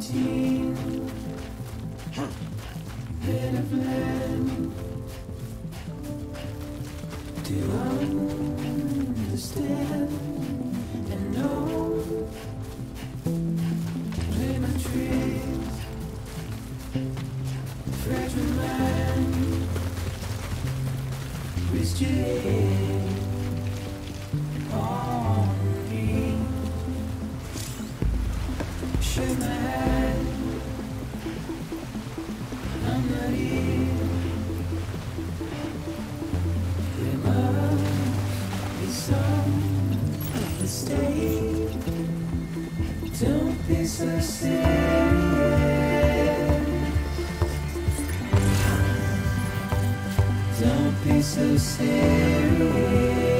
routine. To understand and know. Play my tricks, fragile mind, Don't be so serious.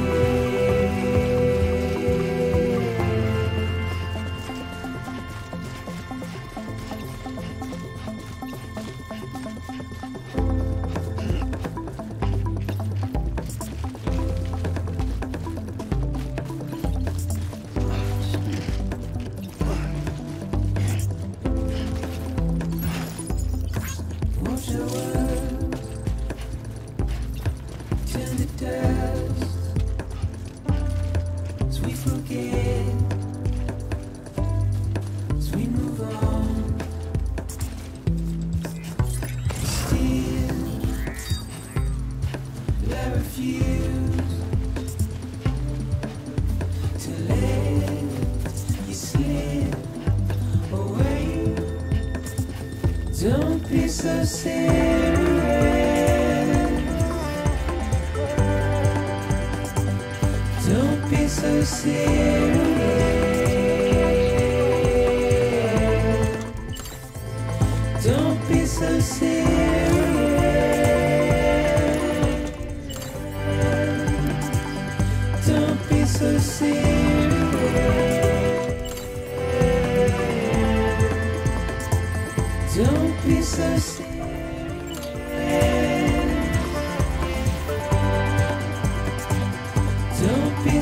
Don't be so serious. Don't be so serious.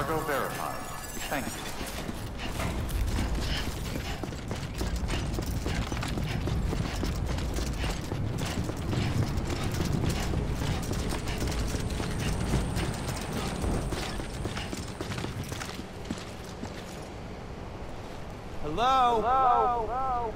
Cargo verified. Thank you. Hello? Hello?